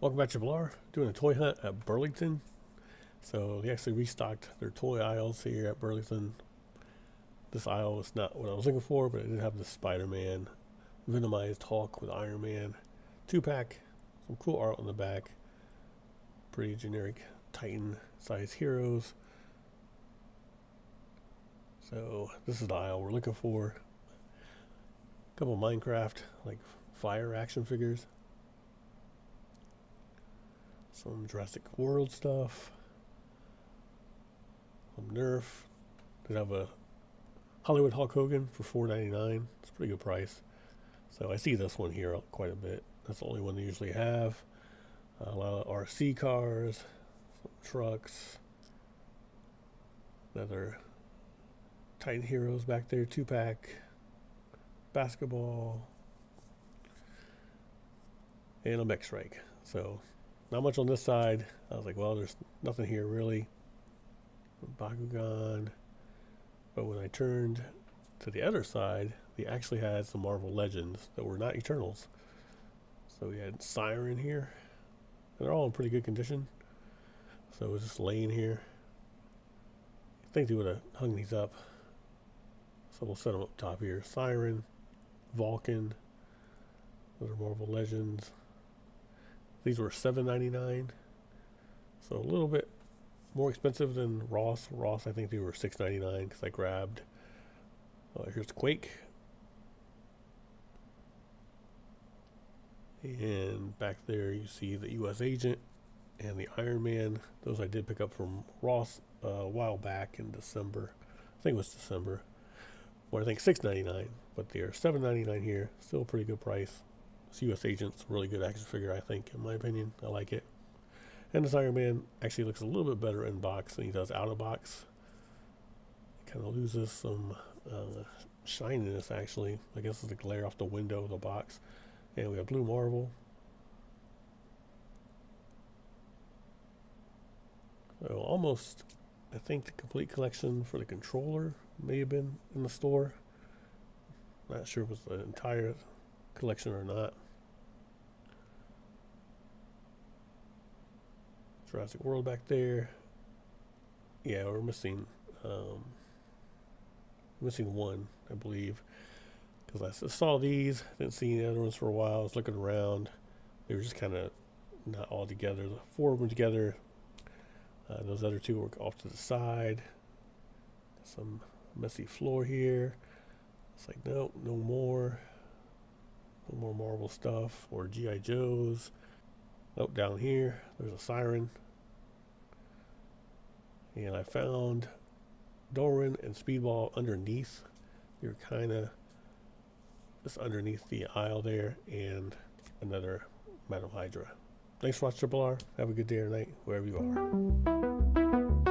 Welcome back to Blar. Doing a toy hunt at Burlington. So they actually restocked their toy aisles here at Burlington. This aisle was not what I was looking for, but it did have the Spider-Man, Venomized Hulk with Iron Man, two-pack, some cool art on the back, pretty generic Titan size heroes. So this is the aisle we're looking for. A couple Minecraft like fire action figures. Some Jurassic World stuff. Some Nerf. Did have a Hollywood Hulk Hogan for $4.99. It's a pretty good price. So I see this one here quite a bit. That's the only one they usually have. A lot of RC cars, some trucks, another Titan Heroes back there, two pack, basketball, and a mech strike. So not much on this side. I was like, well, there's nothing here really. Bakugan. But when I turned to the other side, they actually had some Marvel Legends that were not Eternals. So we had Siryn here. And they're all in pretty good condition. So it was just laying here. I think they would have hung these up. So we'll set them up top here. Siryn, Vulcan. Those are Marvel Legends. These were $7.99. So a little bit more expensive than Ross. Ross, I think they were $6.99 because I grabbed. Uh, here's Quake. And back there you see the U.S. Agent and the Iron Man. Those I did pick up from Ross uh, a while back in December. I think it was December. Well, I think $6.99, but they're $7.99 here. Still a pretty good price. U.S. Agent's really good action figure, I think, in my opinion. I like it. And this Iron Man actually looks a little bit better in box than he does out of box. Kind of loses some uh, shininess, actually. I guess it's the glare off the window of the box. And we have Blue Marvel. So almost, I think the complete collection for the controller may have been in the store. Not sure if it was the entire collection or not. Jurassic World back there. Yeah, we're missing um, missing one, I believe, because I saw these, didn't see any other ones for a while. I was looking around; they were just kind of not all together. The four of them together. Uh, those other two were off to the side. Some messy floor here. It's like nope, no more. No more Marvel stuff or GI Joes. Oh, down here, there's a Siryn. And I found Doran and Speedball underneath. You're kind of just underneath the aisle there, and another Madame Hydra. Thanks for watching Triple R. Have a good day or night, wherever you are.